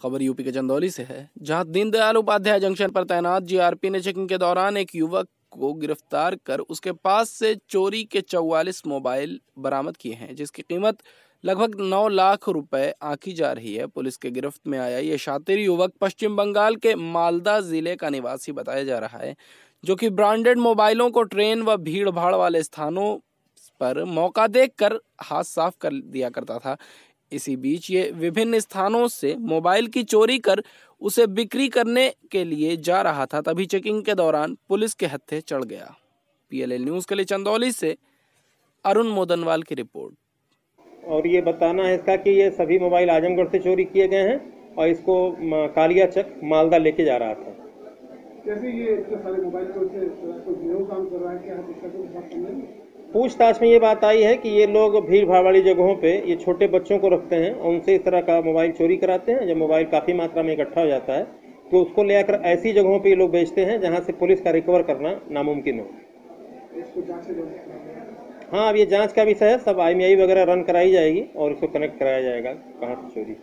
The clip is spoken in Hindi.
खबर यूपी के चंदौली से है। जहाँ दीनदयाल उपाध्याय जंक्शन पर तैनात जीआरपी ने चेकिंग के दौरान एक युवक को गिरफ़्तार कर उसके पास से चोरी के चौवालीस मोबाइल बरामद किए हैं, जिसकी कीमत लगभग नौ लाख रुपए आंकी जा रही है। पुलिस के गिरफ्त में आया ये शातिर युवक पश्चिम बंगाल के मालदा ज़िले का निवासी बताया जा रहा है, जो कि ब्रांडेड मोबाइलों को ट्रेन व भीड़ भाड़ वाले स्थानों पर मौका देखकर हाथ साफ़ कर दिया करता था। इसी बीच ये विभिन्न स्थानों से मोबाइल की चोरी कर उसे बिक्री करने के लिए जा रहा था तभी चेकिंग के दौरान पुलिस के हत्थे चढ़ गया। पीएलएल न्यूज़ के लिए चंदौली से अरुण मोदनवाल की रिपोर्ट। और ये बताना है इसका कि ये सभी मोबाइल आजमगढ़ से चोरी किए गए हैं और इसको कालिया चक मालदा लेके जा रहा था। कैसे ये इतने सारे मोबाइल को से कोई काम कर रहा है क्या आप इसका कुछ बात समझेंगे पूछताछ में ये बात आई है कि ये लोग भीड़ भाड़ वाली जगहों पे ये छोटे बच्चों को रखते हैं और उनसे इस तरह का मोबाइल चोरी कराते हैं। जब मोबाइल काफ़ी मात्रा में इकट्ठा हो जाता है तो उसको ले आकर ऐसी जगहों पे ये लोग बेचते हैं जहाँ से पुलिस का रिकवर करना नामुमकिन हो। हाँ अब ये जाँच का विषय है, सब आई वगैरह रन कराई जाएगी और इसको कनेक्ट कराया जाएगा कहाँ से चोरी।